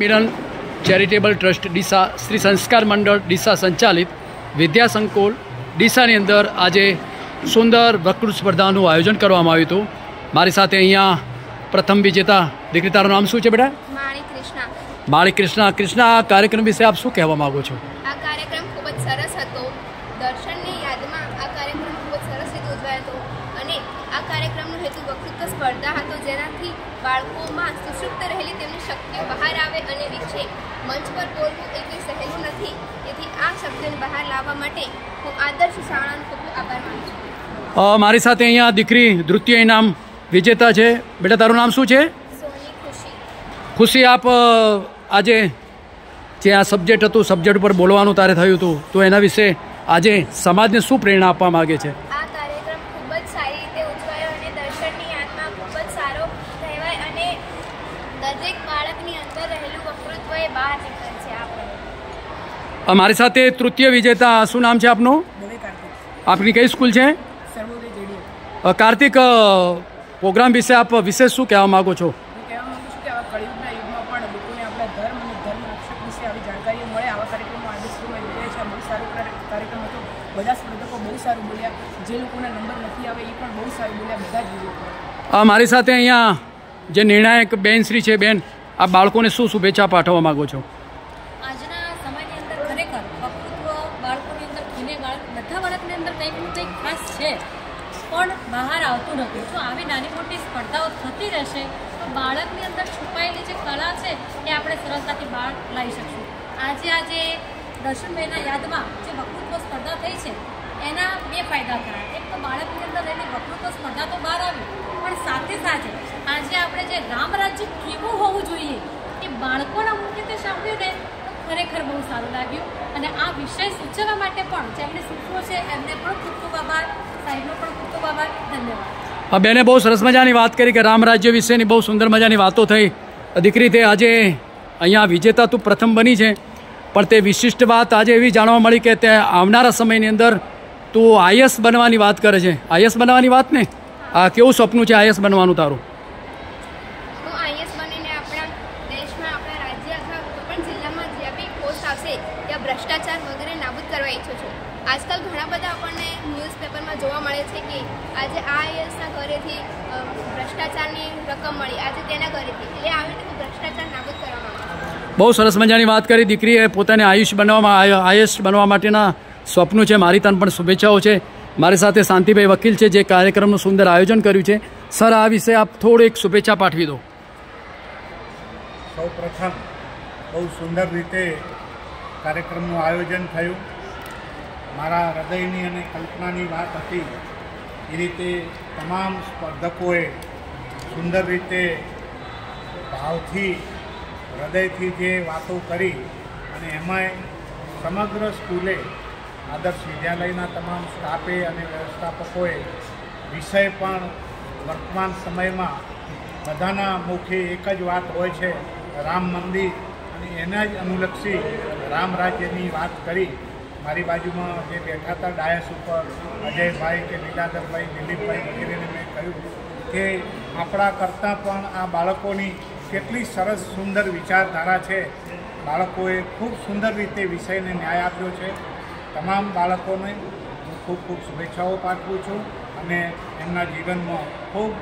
મિલન charitable trust Deesa Shri Sanskar Mandal Deesa સંચાલિત વિદ્યા સંકુલ ડીસાની અંદર આજે સુંદર વકૃત સ્પર્ધાનું આયોજન કરવામાં આવ્યું હતું. મારી સાથે અહીંયા પ્રથમ વિજેતા દીકરી તારું નામ શું છે બેટા? માણી કૃષ્ણા. માળી કૃષ્ણા. કૃષ્ણા આ કાર્યક્રમ વિશે આપ શું કહેવા માગો છો? આ કાર્યક્રમનો હેતુ વક્તૃત્વ સ્પર્ધા હતો. જેનાથી બાળકોમાં સુષુપ્ત રહેલી તેમની શક્તિઓ બહાર આવે અને વિકસે મંચ પર બોલવું એ કંઈ સહેલું નથી. તેથી આ શબ્દને બહાર લાવવા માટે હું આદર્શ શાળાનો ખૂબ આભાર માનું છું. મારી સાથે અહીંયા દીકરી નૃત્ય ઇનામ વિજેતા છે. બેટા તારું નામ શું છે? ખુશી. ખુશી આપ આજે જે આ સબ્જેક્ટ હતું સબ્જેક્ટ ઉપર બોલવાનું તારે થયું હતું તો એના વિશે આજે સમાજને શું પ્રેરણા આપવા માગે છે આ કાર્યક્રમ ખૂબ જ સારી રીતે ઉજવાયો અને દર્શનની યાદમાં ખૂબ જ સારો કહેવાય અને દરેક બાળકની અંદર રહેલું વકૃત્વ એ બહાર નીકળે છે આપણે. અ, મારી સાથે તૃતીય વિજેતા શું નામ છે આપનું? આપની કઈ સ્કૂલ છે? કાર્તિક પ્રોગ્રામ વિશે આપ વિશેષ શું કહેવા માગો છો? બધા સ્પર્ધકો બહુ સારું બોલ્યા. જે લોકોના નંબર નથી આવે એ પણ બહુ સારું બોલ્યા. બધા જ મારી સાથે અહીંયા જે નિર્ણાયક બેન શ્રી છે બેન આ બાળકોને શું શુભેચ્છા પાઠવવા માગો છો? આજના સમયની અંદર ખરેખર વક્તૃત્વ બાળકોની અંદર બાળક, બધા બાળકની અંદર કંઈક ને કંઈક ખાસ છે. પણ બહાર આવતું નથી. જો આવી નાની મોટી સ્પર્ધાઓ થતી રહેશે, તો બાળકની અંદર છુપાયેલી જે કળા છે, એ આપણે સરળતાથી બહાર લાવી શકશું. આજે આજે દર્શનભાઈના યાદમાં જે વક્તૃત્વ સ્પર્ધા થઈ છે, એના બે ફાયદા થયા. એક તો બાળકની અંદર એની વક્તૃત્વ સ્પર્ધા તો બહાર આવી, પણ સાથે સાથે આજે આપણે જે રામ રાજ્ય કેવું હોવું જોઈએ એ બાળકોના મુખ્યત્વે સાંભળ્યું ને તો ખરેખર બહુ સારું લાગ્યું. અને આ વિષય સૂચવવા માટે પણ જેમણે સૂચવો છે, એમને પણ ખૂબ ખૂબ આભાર. સાહેબનો પણ ખૂબ ખૂબ આભાર. ધન્યવાદ. આ બેને બહુ સરસ મજાની વાત કરી કે રામ રાજ્ય વિશેની બહુ સુંદર મજાની વાતો થઈ. દીકરી તે આજે અહીંયા વિજેતા તું પ્રથમ બની છે. પણ તે વિશિષ્ટ વાત આજે એવી જાણવા મળી કે તે આવનારા સમયની અંદર તું આઈએસ બનવાની વાત કરે છે. આઈએસ બનવાની વાત ને? આ કેવું સપનું છે આઈએસ બનવાનું તારું હું આઈએસ બનીને આપણા દેશમાં આપણા રાજ્ય અથવા કોઈ પણ જિલ્લામાં જ્યાં બી આવશે ત્યાં ભ્રષ્ટાચાર વગેરે નાબૂદ કરવા ઈચ્છું છું. આજકાલ ઘણા બધા આપણને ન્યૂઝપેપરમાં જોવા મળે છે કે આજે આ આઈએસના ઘરેથી ભ્રષ્ટાચારની રકમ મળી. આજે તેના ઘરેથી. એટલે આવી રીતે ભ્રષ્ટાચાર નાબૂદ કરવામાં બહુ સરસ મજાની વાત કરી. દીકરીએ પોતાને આયુષ બનવામાં આયુષ બનવા માટેના સ્વપ્નું છે મારી તન પણ શુભેચ્છાઓ છે. મારી સાથે શાંતિભાઈ વકીલ છે જે કાર્યક્રમનું સુંદર આયોજન કર્યું છે. સર આ વિશે આપ થોડીક શુભેચ્છા પાઠવી દો. સૌ પ્રથમ બહુ સુંદર રીતે કાર્યક્રમનું આયોજન થયું. મારા હૃદયની અને કલ્પનાની વાત હતી. એ રીતે તમામ સ્પર્ધકોએ સુંદર રીતે ભાવથી, હૃદયથી જે વાતો કરી અને એમાંય સમગ્ર સ્કૂલે, આદર્શ વિદ્યાલયના તમામ સ્ટાફે અને વ્યવસ્થાપકોએ વિષય પણ વર્તમાન સમયમાં બધાના મુખે એક જ વાત હોય છે, રામ મંદિર. અને એના જ અનુલક્ષી રામ રાજ્યની વાત કરી. મારી બાજુમાં જે બેઠા હતા ડાયસ ઉપર, અજયભાઈ કે લીલાધરભાઈ, દિલીપભાઈ વગેરેને મેં કહ્યું કે આપણા કરતાં પણ આ બાળકોની કેટલી સરસ સુંદર વિચારધારા છે. બાળકોએ ખૂબ સુંદર રીતે વિષયને ન્યાય આપ્યો છે. તમામ બાળકોને હું ખૂબ ખૂબ શુભેચ્છાઓ પાઠવું છું અને એમના જીવનમાં ખૂબ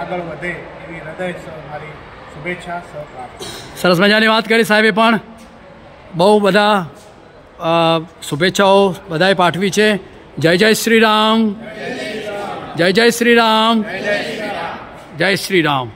આગળ વધે એવી હૃદય મારી શુભેચ્છા સરસ મજાની વાત કરી સાહેબે પણ. બહુ બધા શુભેચ્છાઓ બધાએ પાઠવી છે. જય જય શ્રી રામ. જય જય શ્રી રામ. જય શ્રી રામ.